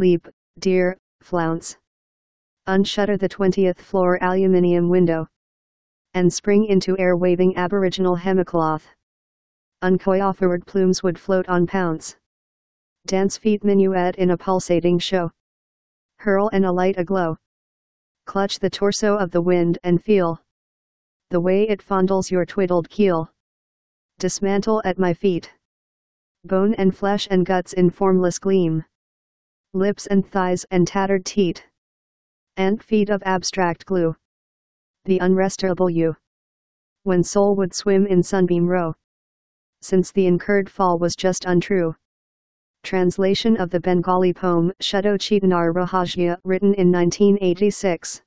leap, deer, flounce. Unshutter the 20th floor aluminium window. And spring into air waving aboriginal hemicloth. Uncoil forward plumes would float on pounce. Dance feet minuet in a pulsating show. Hurl and alight aglow. Clutch the torso of the wind and feel the way it fondles your twiddled keel. Dismantle at my feet. Bone and flesh and guts in formless gleam. Lips and thighs and tattered teat. And feet of abstract glue. The unrestable you. When soul would swim in sunbeam row. Since the incurred fall was just untrue. Translation of the Bengali poem Shudo Chetanar Rahasya written in 1986.